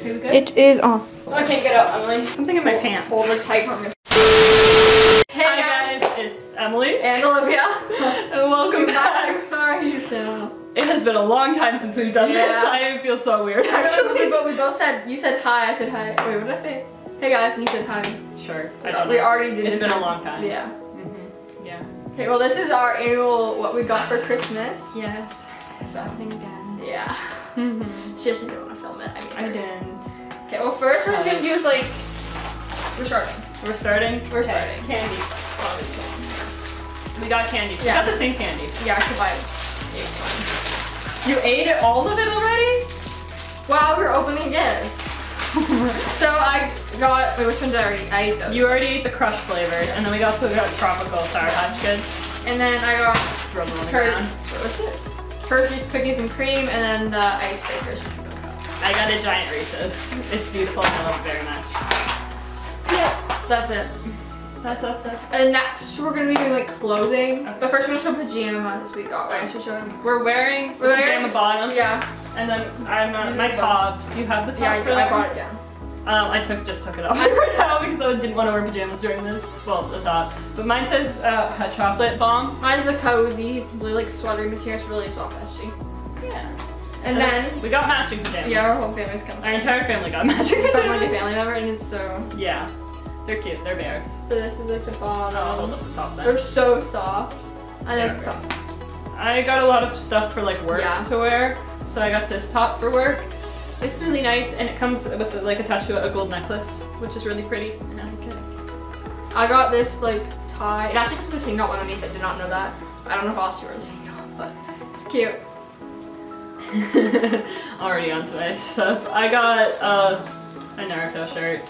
Are we good? It is on. I can't get up, Emily. Something in my pants. Hold it tight for me. Hey Hi guys, it's Emily. And Olivia. And welcome back. to our YouTube. It has been a long time since we've done Yeah. this. I feel so weird Actually, actually. but we both said, you said hi, I said hi. Wait, what did I say? Hey guys, and you said hi. Sure. I don't we know. already did It's it. been a long time. Yeah. hmm Yeah. Okay, well this is our annual, what we got for Christmas. Yes. So, Something again. yeah. Mm -hmm. She actually didn't want to film it. I mean, I didn't. Okay, well first we're just gonna do is like, we're starting. We're starting? We're Okay, starting. Candy. We got candy. We got the same candy. Yeah, I should buy it. You ate it, all of it already? While we're opening gifts. So I got, wait, which one did I already, I ate those. You already ate the crush flavored, and then we also got tropical Sour Patch Kids. And then I got them on the Her- ground. what was it? Hershey's cookies and cream, and then the ice breakers. I got a giant Reese's. It's beautiful and I love it very much. Yeah, that's it. That's us. And next, we're gonna be doing like clothing. Okay. But first, we're gonna show pajamas we got. Right? I should show them. We're wearing We're wearing- pajama bottoms. Yeah, And then I'm uh, my top. Do you have the top yeah, I, I brought it down. Um, I took just took it off right now because I didn't want to wear pajamas during this. Well, the top. But mine says uh, hot chocolate bomb. Mine's a cozy, blue like sweater material. It's really soft, actually. Yeah. And then, we got matching pajamas. yeah, our whole family's coming. Our entire family got matching pajamas. From like a family member, and it's so. Yeah. They're cute. They're bears. So this is like the bottom. I'll hold up the top then. They're so soft. And They're then the top. I got a lot of stuff for like work Yeah. to wear. So I got this top for work. It's really nice and it comes with like attached to a gold necklace, which is really pretty. And I like it. I got this like tie. It actually comes with a tank top underneath. I did not know that. I don't know if I'll actually wear the tank top, but it's cute. Already onto my stuff. I got uh, a Naruto shirt.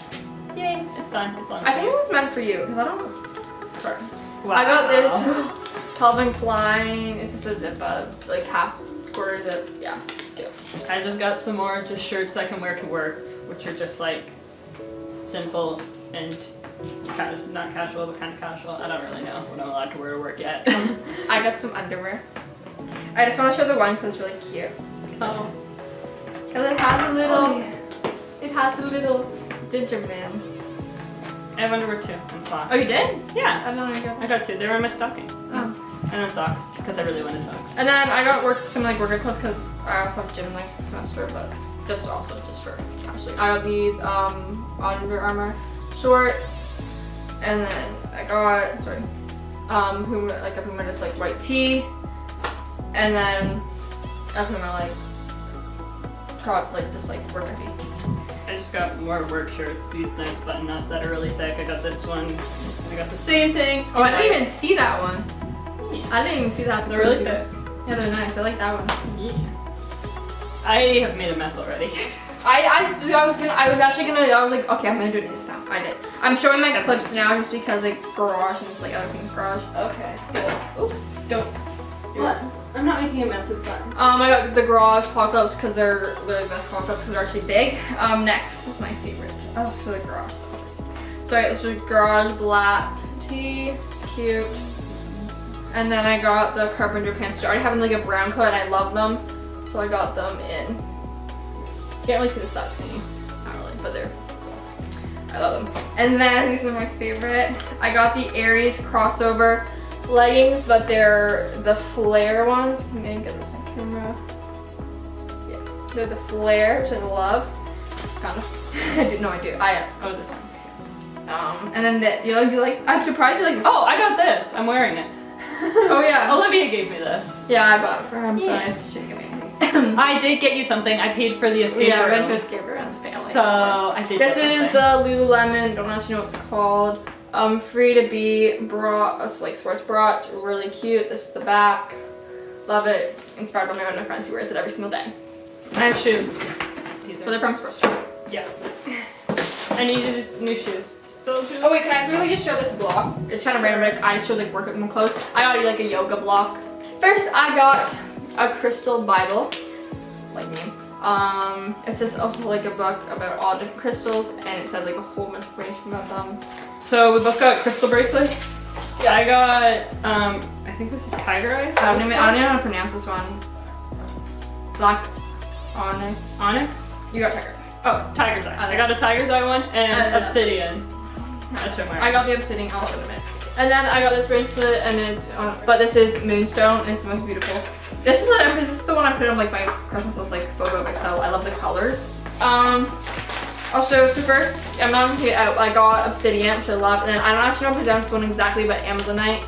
Yay, it's fun. It's long. I think it was meant for you because I don't. Sorry. wow. I got this Calvin Klein. It's just a zip up, like half quarter zip. Yeah, it's cute. I just got some more just shirts I can wear to work, which are just like simple and kind of not casual, but kind of casual. I don't really know what I'm allowed to wear to work yet. I got some underwear. I just want to show the one because it's really cute. Oh. Because it has a little. Oh, yeah. It has a little ginger man. I have underwear too and socks. Oh, you did? Yeah, I don't know. Got I got two. They were in my stocking. Oh. And then socks because I really wanted socks. And then I got work some like worker clothes because I also have gym next semester, but just also just for casually. I got these um Under Armour shorts, and then I got sorry, um Puma like a Puma just like white tee, and then a Puma like like just like tee. I just got more work shirts. These nice button up that are really thick. I got this one. I got the same thing. Oh, I didn't even see that one. Yeah. I didn't even see that. They're really thick. Yeah, they're nice. I like that one. Yeah. I have made a mess already. I, I, I was gonna, I was actually gonna, I was like, okay, I'm gonna do it this now. I did. I'm showing my Okay. clips now just because like garage and it's like other things garage. Okay. Cool. Oops. Don't. What? I'm not making a mess. It's fine. Um, I got the garage clips because they're the best clips because they're actually big. Um, next is my favorite. Oh, it's for the garage stuff. So I this is garage black tee. It's cute. And then I got the carpenter pants. I already have them like a brown coat and I love them. So I got them in. Can't really see the size, can? Not really, but they're I love them. And then these are my favorite. I got the Aries crossover leggings, but they're the flare ones. Can I get this on camera? Yeah, they're the flare, which I love. Kind of. I didn't know I do. I Oh, this one's cute. um, and then the, you like. I'm surprised you're like. This. Oh, I got this. I'm wearing it. Oh, yeah. Olivia gave me this. yeah, I bought it for her. I'm so Yeah. nice. She gave me. I did get you something. I paid for the escape yeah, room. rent to escape around family. So. I did. This get is the Lululemon, don't actually know what it's called. Um, free to be bra, like sports bra, it's really cute. This is the back. Love it. Inspired by my one of my friends who wears it every single day. I have shoes. But they're from Sports Shop. Yeah. I needed new shoes. Still shoes? Oh wait, can I really just show this block? It's kind of random, but I just showed like workout clothes. I got you like a yoga block. First, I got a crystal Bible, like me. Um, it says a, like a book about all different crystals, and it says like a whole bunch of information about them. So we both got crystal bracelets. Yeah, I got, um, I think this is tiger eyes. I don't even, I don't even know how to pronounce this one. Black onyx. Onyx? You got tiger's eye. Oh, tiger's eye. I I got a tiger's eye one and I obsidian. That's your mark. I got the obsidian, I'll admit. And then I got this bracelet, and it's, uh, but this is moonstone, and it's the most beautiful. This is the this is the one I put on like my Christmas list, like photo of Excel. I love the colors. Um, also, so first, I'm not gonna out. I got obsidian, which I love, and then I don't actually know how to pronounce this one exactly, but Amazonite.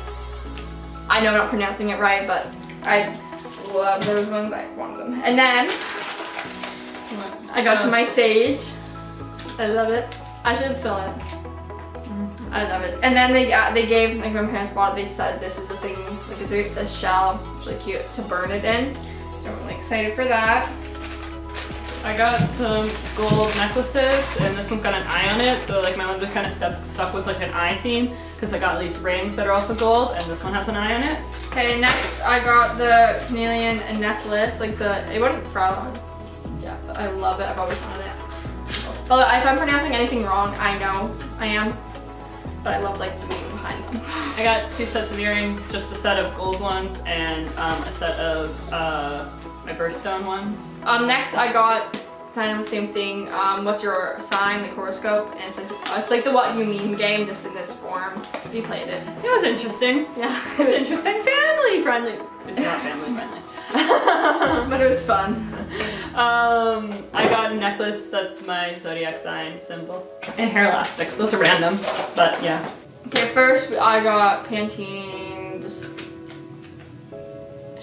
I know I'm not pronouncing it right, but I love those ones. I want them. And then I got to my sage. I love it. I should spill it. I love it. And then they uh, they gave like my parents bought it. They said this is the thing like it's a, a shell, it's really cute to burn it in. So I'm really excited for that. I got some gold necklaces, and this one's got an eye on it, so like my ones are kind of stuck, stuck with like an eye theme, because I got these rings that are also gold, and this one has an eye on it. Okay, next I got the chameleon necklace, like the it wasn't brown. Yeah, I love it. I've always wanted it. But if I'm pronouncing anything wrong, I know I am. But I love like the meaning behind them. I got two sets of earrings, just a set of gold ones, and um, a set of uh, my birthstone ones. Um, next I got kind of the same thing. Um, what's your sign, the horoscope, and it's like it's like the what you mean game, just in this form. You played it. It was interesting. Yeah, it It's was interesting, family friendly. It's not family friendly. but it was fun. Um, I got a necklace that's my zodiac sign symbol. And hair elastics. Those are random, but yeah. Okay, first I got Pantene.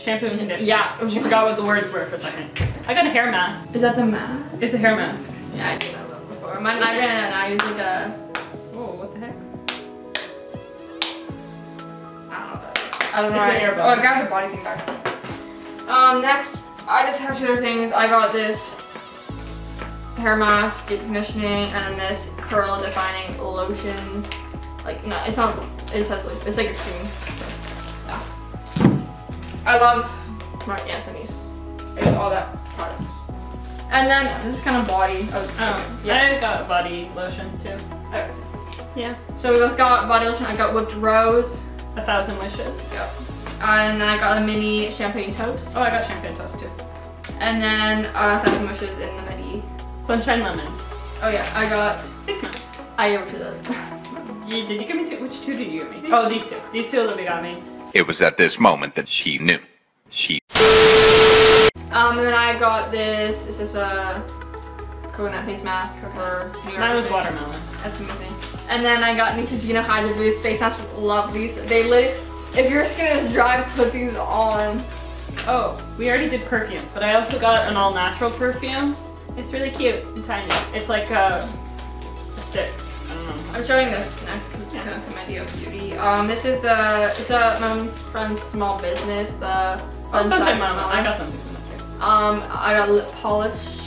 Shampoo and conditioner. Yeah. She forgot what the words were for a second. I got a hair mask. is that the mask? It's a hair mask. Yeah, I did that one before. Mine, I ran out and I use like a Oh, what the heck? I don't know what that is. I don't know. It's earbud. Oh, I grabbed a body thing back. Um, next, I just have two other things. I got this hair mask, deep conditioning, and then this curl defining lotion. Like, no, it's not, it just has like, it's like a cream. Yeah. I love Marc Anthony's. I use all that products. And then, this is kind of body. Oh, Oh, yeah. I got body lotion too. Okay. Yeah. So we both got body lotion. I got whipped rose. A thousand wishes. Yep. And then I got a mini champagne toast. Oh, I got champagne toast too. And then uh, thousand wishes in the mini. Sunshine lemons. Oh yeah, I got. Face mask. I gave her two of those. You, did you give me two? Which two did you give me? Oh, these two. These two Olivia got me. It was at this moment that she knew. She Um, and then I got this. This is a coconut face mask for New York. Mine was watermelon. That's amazing. And then I got Neutrogena Hydro Boost face mask. Love these. They lit. If your skin is dry, put these on. Oh, we already did perfume, but I also got an all natural perfume. It's really cute and tiny. It's like a, a stick. Know. I'm showing this next because it's Yeah. kind of some idea of beauty. Um, this is the. It's a mom's friend's small business. The Oh, Sunshine Mama. I got something from that too. Um, I got lip polish.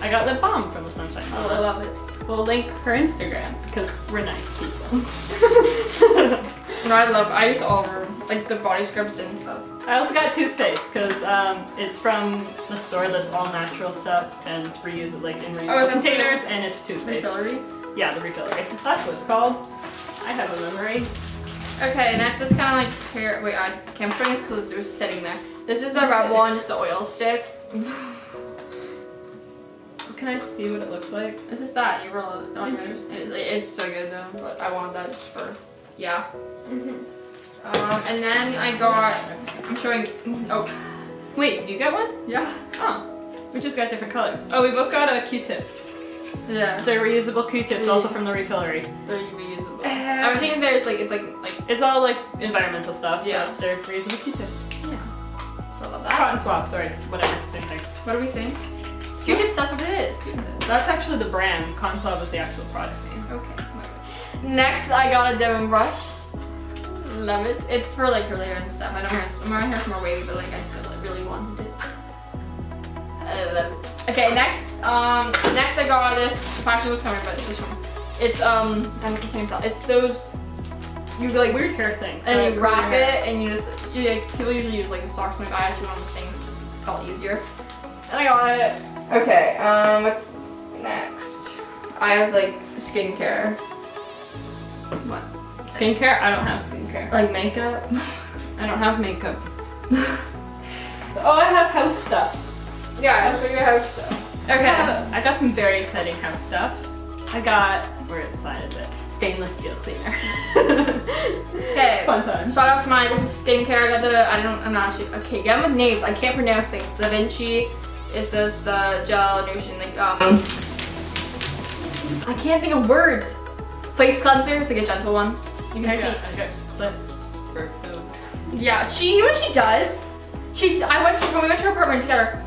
I got lip balm from the Sunshine Oh, I love it. We'll link her Instagram because we're nice people. No, I love. I use all of them, like the body scrubs and stuff. I also got toothpaste because um, it's from the store that's all natural stuff and reuse it like in reusable Oh, containers and it's toothpaste. Yeah, the refillery. That's what it's called. I have a memory. Okay, next is kind of like hair. Wait, I can't show this because it was sitting there. This is the red one, just the oil stick. Can I see what it looks like? It's just that you roll it on yours. It, it's so good though, but I wanted that just for yeah. Mm-hmm. Um, and then I got. I'm showing. Oh, Wait, did you get one? yeah, Oh, we just got different colors. Oh, we both got uh, Q-tips. Yeah. They're reusable Q-tips, also from the refillery. They're reusable. Uh, Everything there is like it's like like It's all like environmental stuff. so Yeah. they're reusable Q-tips. yeah. So I love that. Cotton swab, sorry, whatever, same thing. What are we saying? Q-tips. That's what it is. Q-tips. That's actually the brand. Cotton swab is the actual product name. Okay. Next, I got a Denman brush. Love it. It's for like curly hair and stuff. I know my, my hair's more wavy, but like I still like, really wanted it. I love it. Okay, next, um, next I got this. Fashion looks somewhere, but it's this one. It's um, I can't even tell. It's those you like Weird hair things. and you wrap it and you just you, like, people usually use like the socks. Like I actually one of the things felt easier. And I got it. Okay. Um. What's next? I have like skincare. What? Skincare? I don't have skincare. Like makeup. I don't have makeup. So, oh, I have house stuff. yeah. I have your house stuff. Okay. I got some very exciting house stuff. I got, where side is it? Stainless steel cleaner. Okay. Fun time. Start off my this is skincare. I got the I don't I'm not sure. Okay, get them with names. I can't pronounce things. Da Vinci. It's just the gel nutrition like um. I can't think of words. Face cleanser. It's like a gentle one. You can got, see. I got clips for food. Yeah, she you know what she does? She I went to when we went to her apartment together.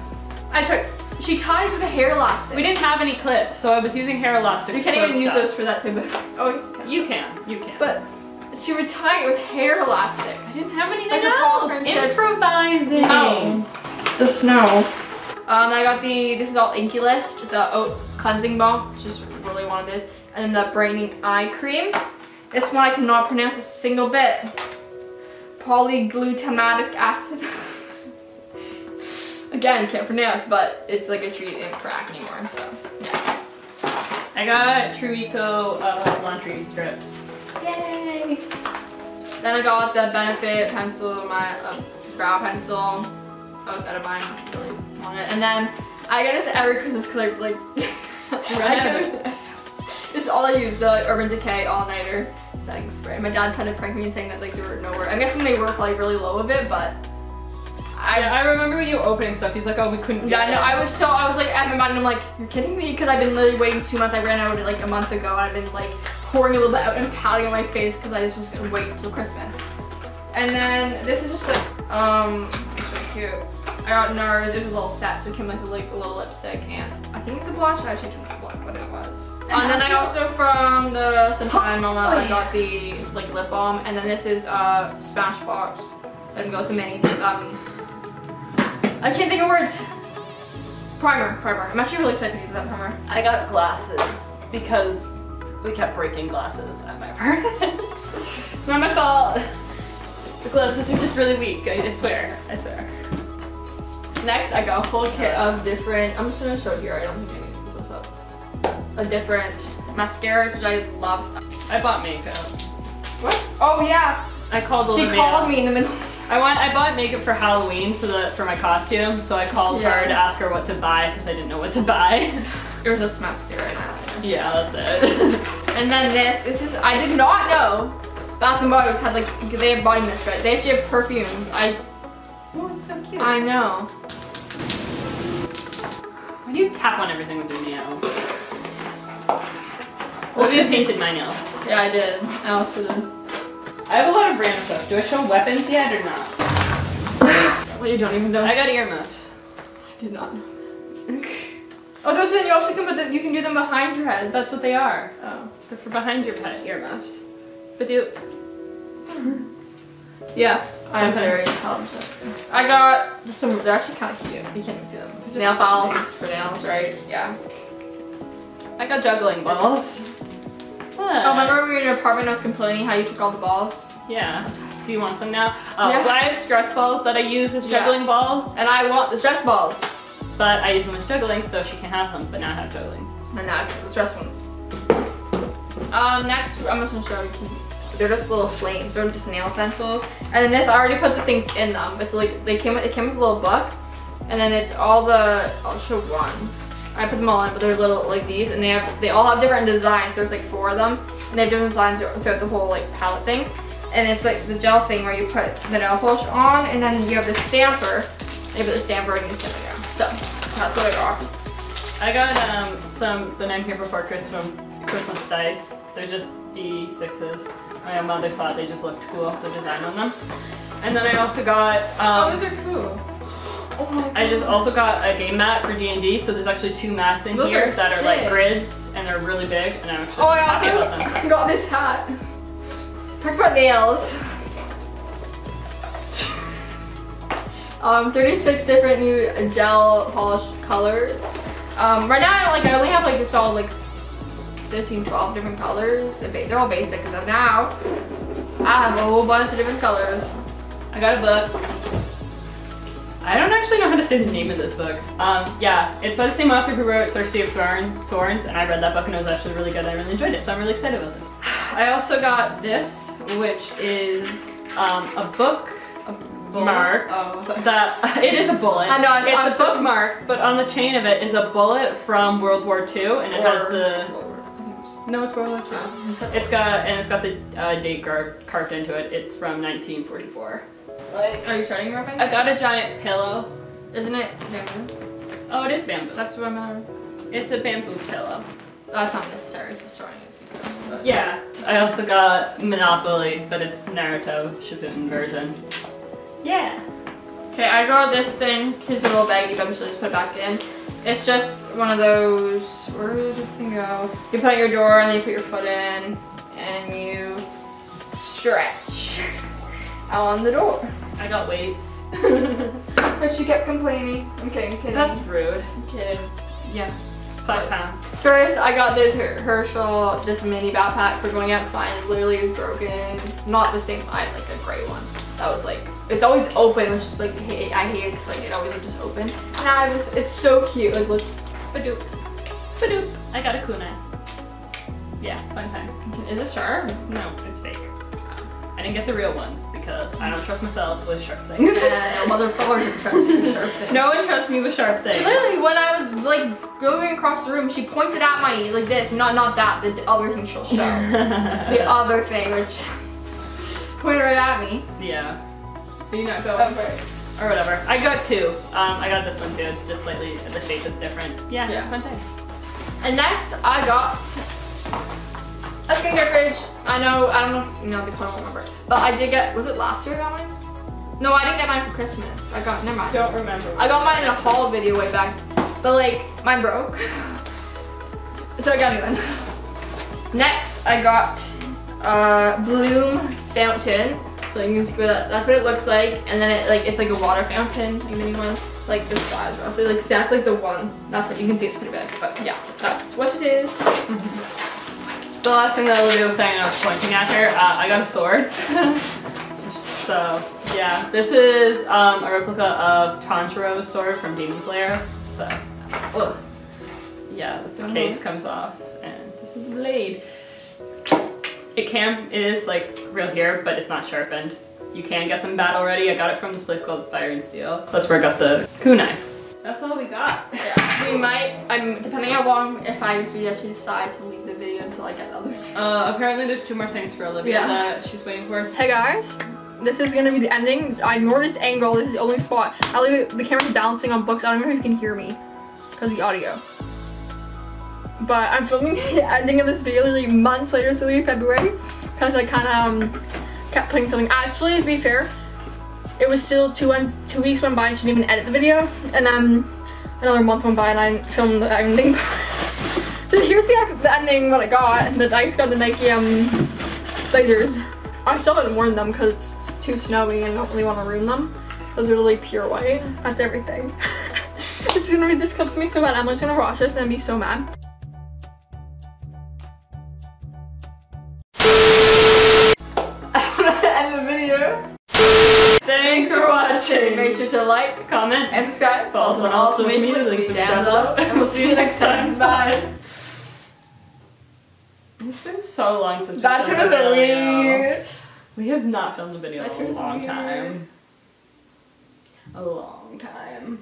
I took she ties with a hair elastic. We didn't have any clips, so I was using hair elastic. You can't even close use stuff. those for that type of. Oh, yes, you can. You can, you can. But she would tie it with hair elastics. I elastics. didn't have anything Like else. popcorn chips. Improvising. Oh. The snow. Um, I got the, this is all INKEY List, the oat cleansing balm, which is really one of this, and then the brightening eye cream. This one I cannot pronounce a single bit. Polyglutamatic acid. Again, can't pronounce, but it's like a treat in crack anymore, so yeah. I got True Eco uh, laundry strips. Yay! Then I got the Benefit pencil, my uh, brow pencil. I was out of mine, really want it. And then I get this every Christmas because I like. I get this. This is all I use, the Urban Decay All Nighter setting spray. My dad kind of pranked me and saying that like there were nowhere. I'm guessing they were probably really low a bit, but I, I remember when you were opening stuff, he's like, oh, we couldn't yeah, no. I was so I was like at my mind, I'm like, you're kidding me? Because I've been literally waiting two months. I ran out of it like a month ago. And I've been like pouring a little bit out and pouting on my face because I just was gonna wait until Christmas. And then this is just like um, it's really cute. I got NARS. There's a little set, so it came with like a little lipstick and I think it's a blush. I actually didn't look what it was. And then I also from the Sunshine Mama I got the like lip balm, and then this is uh Smashbox. Let me go. It's a mini. Just um. I can't think of words. Primer, primer. I'm actually really excited to use that primer. I got glasses because we kept breaking glasses at my apartment. it's not my fault. The glasses are just really weak, I swear. I swear. Next, I got a whole kit of different. I'm just gonna show it here. I don't think I need to put this up. A different mascaras, which I love. I bought makeup. What? Oh yeah. I called She called me in the middle. I want. I bought makeup for Halloween, so that for my costume. So I called Yeah. her to ask her what to buy because I didn't know what to buy. It was just mascara and eyeliner. yeah, that's it. And then this, this is, I did not know Bath and Body Works had like, they have body mist, right? They actually have perfumes. I, oh, it's so cute. I know. Why do you tap on everything with your nails? Olivia painted my nails. Yeah, I did. I also did. I have a lot of random stuff. Do I show weapons yet or not? Well, you don't even know. I got earmuffs. I did not know. Oh, those are, you also can put them, you can do them behind your head. That's what they are. Oh. They're for behind your pet earmuffs. But do. yeah. I am Okay. very intelligent. I got just some, they're actually kind of cute. You can't even see them. Nail files, is for nails, right? Yeah. I got juggling balls. Oh, remember we were in your apartment I was complaining how you took all the balls? Yeah. Do you want them now? Oh, Yeah. well, I have stress balls that I use as Yeah. juggling balls, And I want the stress balls. but I use them as juggling, so she can have them, but now I have juggling. And now I get the stress ones. Um, next, I'm just gonna show you. They're just little flames. They're just nail stencils. And then this, I already put the things in them. It's like they came with, it came with a little book, and then it's all the. I'll show one. I put them all in, but they're little like these, and they have they all have different designs. There's like four of them, and they have different designs throughout the whole like palette thing. And it's like the gel thing where you put the nail polish on, and then you have the stamper. You put the stamper and you stamp it down. So that's what I got. I got um, some the Nightmare Before Christmas Christmas dice. They're just D6s. My mother thought they just looked cool, the design on them. And then I also got um, oh, those are cool. Oh. I just also got a game mat for D&D, so there's actually two mats in Those here are that are like sick. grids, and they're really big, and I'm actually Oh, I happy about them. also got this hat. Talk about nails. Um, 36 different new gel polish colors. Um, right now, I like I only have like this all like 15, 12 different colors. They're all basic because now I have a whole bunch of different colors. I got a book. I don't actually know how to say the name of this book. Um, yeah, it's by the same author who wrote Cersei of Thorn, Thorns, and I read that book and it was actually really good. I really enjoyed it, so I'm really excited about this. I also got this, which is um, a book, a bookmark Oh. that it is a bullet. I know, I- it's I'm a so- bookmark, but on the chain of it is a bullet from World War II, and it has the no, it's World War II. It's got and it's got the uh, date carved into it. It's from 1944. Like Are you starting rapping? I got a giant pillow. Isn't it bamboo? Oh, it is bamboo. That's what I'm at. It's a bamboo pillow. That's not necessary. It's just showing it. secret, but- Yeah. I also got Monopoly, but it's Naruto Shippuden version. Yeah. Okay, I draw this thing. Here's a little baggie, but I'm just put it back in. It's just one of those. Where did the thing go? You put at your door, and then you put your foot in, and you stretch on the door. I got weights. But she kept complaining. I'm kidding. That's rude. I'm kidding. Yeah. Five pounds. First, I got this Herschel, this mini backpack for going out. Mine literally is broken. Not the same, had like a gray one. That was like, it's always open, which is like, hate, I hate it because like it always like, just open. Now I this, it's so cute. Like look, Badoop. Badoop. I got a kunai. Yeah, fun times. is it sharp? No, it's fake. Oh. I didn't get the real ones because I don't trust myself with sharp things. Yeah, no motherfucker doesn't trust you with sharp things. no one trusts me with sharp things. She literally, when I was like going across the room, she pointed at my like this, not not that, the other thing she'll show. the other thing, which just pointed right at me. yeah. Are you not going? Or whatever. I got two. Um, I got this one too. It's just slightly, the shape is different. Yeah, Yeah. fun times. And next, I got fridge. I know, I don't know if, you know, they probably won't remember. But I did get, was it last year I got mine? No, I didn't get mine for Christmas. I got, never mind. Don't remember. I got mine in a haul video way back. But like, mine broke. so I got a new one. Next, I got uh, Bloom Fountain. So you can see what that, that's what it looks like. And then it like it's like a water fountain, like new one. Like this size roughly. Like that's like the one. That's what you can see it's pretty big. But yeah, that's what it is. The last thing that Olivia was saying, and I was pointing at her, uh, I got a sword. so, yeah. This is um, a replica of Tanjiro's sword from Demon Slayer. So, ugh. yeah, the Uh-huh. case comes off, and this is the blade. It can, it is like real here, but it's not sharpened. You can get them battle ready. I got it from this place called Fire and Steel. That's where I got the kunai. That's all we got. Yeah. We might I'm depending how long if I actually decide to leave the video until I get the others. Uh, apparently there's two more things for Olivia Yeah. that she's waiting for. Hey guys, this is gonna be the ending. I ignore this angle. This is the only spot. I leave it, the camera's balancing on books. I don't know if you can hear me because the audio. But I'm filming the ending of this video literally months later, so maybe February, because I kind of um, kept putting something. Actually, to be fair, it was still two months, two weeks went by. and she didn't even edit the video, and then another month went by, and I filmed the ending. so here's the, the ending. What I got. The just got the Nike um blazers. I still haven't worn them because it's too snowy and I don't really want to ruin them. Those are really pure white. That's everything. it's gonna be this comes to me so bad. I'm just gonna wash this and be so mad. Make sure to like comment and subscribe. Follow us on all social media, links down below. And we'll see you next time. Bye. It's been so long since we That filmed was a video. weird. We have not filmed a video in a long weird. time. A long time.